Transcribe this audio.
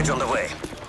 package on the way.